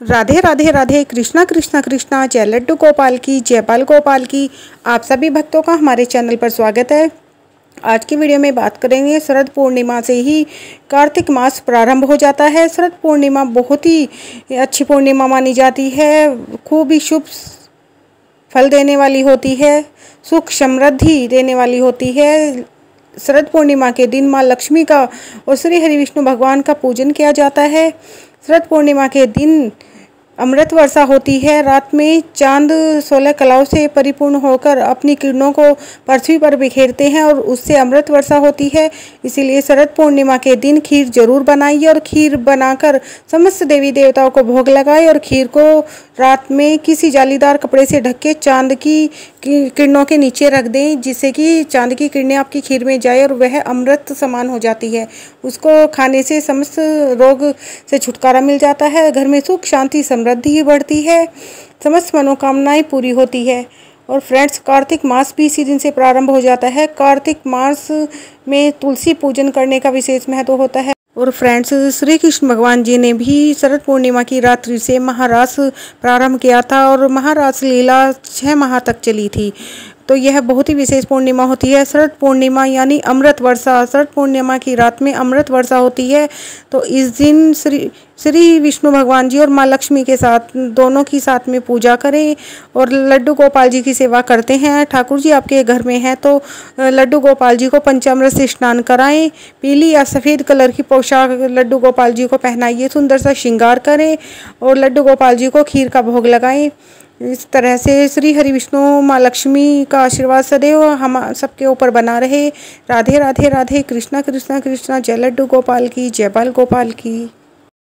राधे राधे राधे, कृष्णा कृष्णा कृष्णा, जय लड्डू गोपाल की जयपाल गोपाल की। आप सभी भक्तों का हमारे चैनल पर स्वागत है। आज की वीडियो में बात करेंगे, शरद पूर्णिमा से ही कार्तिक मास प्रारंभ हो जाता है। शरद पूर्णिमा बहुत ही अच्छी पूर्णिमा मानी जाती है। खूब ही शुभ फल देने वाली होती है, सुख समृद्धि देने वाली होती है। शरद पूर्णिमा के दिन माँ लक्ष्मी का और श्री हरि विष्णु भगवान का पूजन किया जाता है। शरद पूर्णिमा के दिन अमृत वर्षा होती है। रात में चाँद सोलह कलाओं से परिपूर्ण होकर अपनी किरणों को पृथ्वी पर बिखेरते हैं और उससे अमृत वर्षा होती है। इसीलिए शरद पूर्णिमा के दिन खीर ज़रूर बनाइए और खीर बनाकर समस्त देवी देवताओं को भोग लगाए और खीर को रात में किसी जालीदार कपड़े से ढक के चाँद की, किरणों के नीचे रख दें, जिससे कि चाँद की किरणें आपकी खीर में जाए और वह अमृत समान हो जाती है। उसको खाने से समस्त रोग से छुटकारा मिल जाता है। घर में सुख, शांति, समृद्धि बढ़ती है। समस्त मनोकामनाएँ पूरी होती है। और फ्रेंड्स, कार्तिक मास भी इसी दिन से प्रारंभ हो जाता है। कार्तिक मास में तुलसी पूजन करने का विशेष महत्व होता है। और फ्रेंड्स, श्री कृष्ण भगवान जी ने भी शरद पूर्णिमा की रात्रि से महारास प्रारंभ किया था और महारास लीला छः माह तक चली थी। तो यह बहुत ही विशेष पूर्णिमा होती है। शरद पूर्णिमा यानी अमृत वर्षा। शरद पूर्णिमा की रात में अमृत वर्षा होती है। तो इस दिन श्री श्री विष्णु भगवान जी और माँ लक्ष्मी के साथ, दोनों की साथ में पूजा करें और लड्डू गोपाल जी की सेवा करते हैं। ठाकुर जी आपके घर में हैं तो लड्डू गोपाल जी को पंचामृत से स्नान कराएँ। पीली या सफ़ेद कलर की पोशाक लड्डू गोपाल जी को पहनाइए, सुंदर सा श्रृंगार करें और लड्डू गोपाल जी को खीर का भोग लगाएँ। इस तरह से श्री हरि विष्णु, माँ लक्ष्मी का आशीर्वाद सदैव हम सबके ऊपर बना रहे। राधे राधे राधे, कृष्णा कृष्णा कृष्णा, जय लड्डू गोपाल की जयपाल गोपाल की।